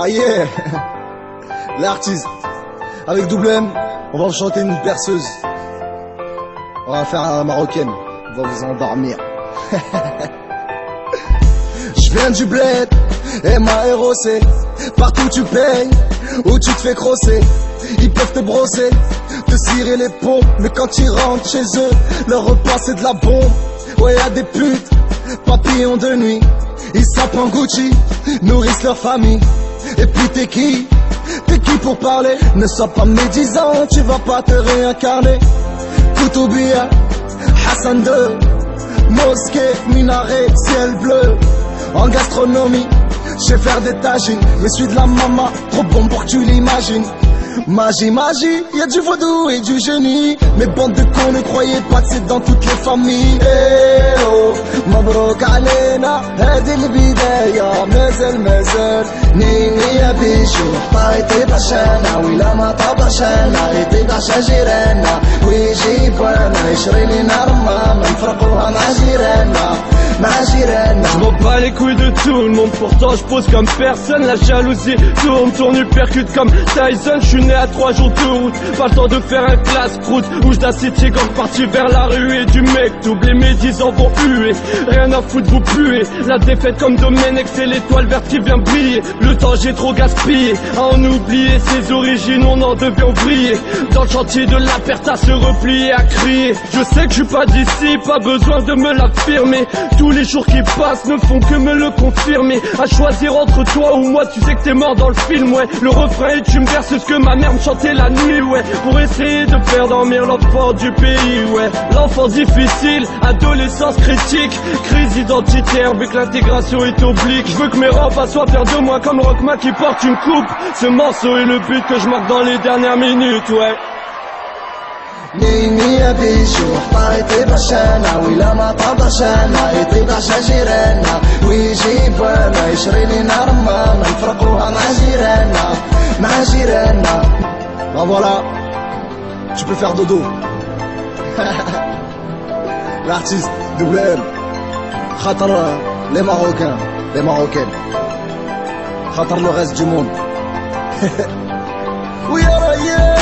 Ah yeah L'artiste. Avec double M, on va chanter une perceuse. On va faire un marocaine. On va vous endormir. Je viens du bled, et ma héros Partout tu payes, ou tu te fais crosser Ils peuvent te brosser, te cirer les pompes Mais quand ils rentrent chez eux, leur repas c'est de la bombe Ouais y'a des putes, papillons de nuit Ils sapent en Gucci, nourrissent leur famille et puis t'es qui? T'es qui pour parler? Ne sois pas médisant, tu vas pas te réincarner. Koutoubia, Hassan II Mosquée, minaret, ciel bleu. En gastronomie, je vais faire des tagines. Mais suis de la maman, trop bon pour que tu l'imagines. Magie, magie, y a du vaudou et du génie. Mais bande de cons, ne croyez pas que c'est dans toutes les familles. Eh, بدينا هذه البداية. مازال مازال نينية بيشو طايطيب عشانا ولا ما طاب عشانا يطيب عشا جيراننا ويجيب وأنا يشري لينا رمام نفرقوها مع جيرانا. Je m'en bats les couilles de tout le monde, pourtant je pose comme personne. La jalousie tourne, tourne, percute comme Tyson. Je suis né à trois jours de route, pas le temps de faire un classe croûte. Où je cité gang parti vers la rue et du mec. Tous les médisants vont huer, rien à foutre, vous puez. La défaite comme Domenech, c'est l'étoile verte qui vient briller. Le temps j'ai trop gaspillé, à en oublier ses origines, on en devait briller. Dans le chantier de la perte à se replier, à crier. Je sais que je suis pas d'ici, pas besoin de me l'affirmer. Tous les jours qui passent ne font que me le confirmer. À choisir entre toi ou moi, tu sais que t'es mort dans le film, ouais. Le refrain et tu me verses ce que ma mère me chantait la nuit, ouais. Pour essayer de faire dormir l'enfant du pays, ouais. L'enfant difficile, adolescence critique, crise identitaire, vu que l'intégration est oblique. Je veux que mes rampes soient faire de moi comme Rockma qui porte une coupe. Ce morceau est le but que je marque dans les dernières minutes, ouais. نيني يا بيشو طايتي برشانة ولا ما طبعش أنا يطيب عشا جيراننا ويجيب وأنا يشري لنا رمامة نفرقوها مع جيراننا مع جيراننا Ben voilà, tu peux faire dodo. L'artiste, double M. Khatar les Marocains, les Marocaines. Khatar le reste du monde. oui, alors,